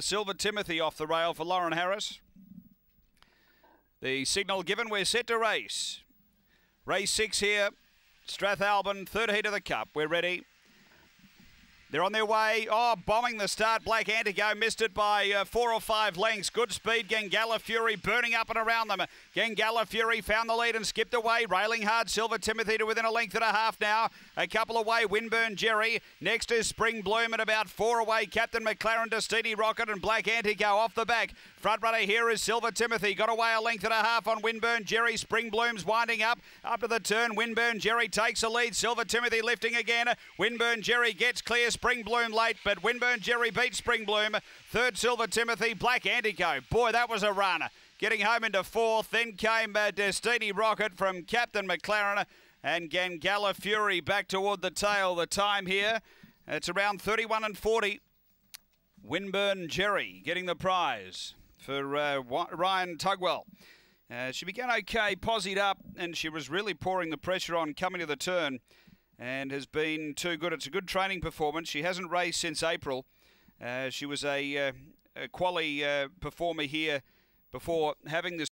Silver Timothy off the rail for Lauren Harris. The signal given, we're set to race. Race six here, Strathalbyn, third heat of the Cup. We're ready. They're on their way. Oh, bombing the start. Black Antigo missed it by uh, four or five lengths. Good speed. Gangala Fury burning up and around them. Gangala Fury found the lead and skipped away. Railing hard. Silver Timothy to within a length and a half now. A couple away. Winburn Jerry. Next is Spring Bloom at about four away. Captain McLaren to Steedy Rocket and Black Antigo off the back. Front runner here is Silver Timothy. Got away a length and a half on Winburn Jerry. Spring Bloom's winding up. Up to the turn. Winburn Jerry takes the lead. Silver Timothy lifting again. Winburn Jerry gets clear. Spring Bloom late, but Winburn Jerry beats Spring Bloom. Third, Silver Timothy, Black Antico. Boy, that was a run. Getting home into fourth. Then came uh, Destiny Rocket from Captain McLaren and Gangala Fury back toward the tail. The time here, it's around 31 and 40. Winburn Jerry getting the prize for uh, Ryan Tugwell. Uh, she began okay, posied up, and she was really pouring the pressure on coming to the turn and has been too good. It's a good training performance. She hasn't raced since April. Uh, she was a, uh, a quali uh, performer here before having this.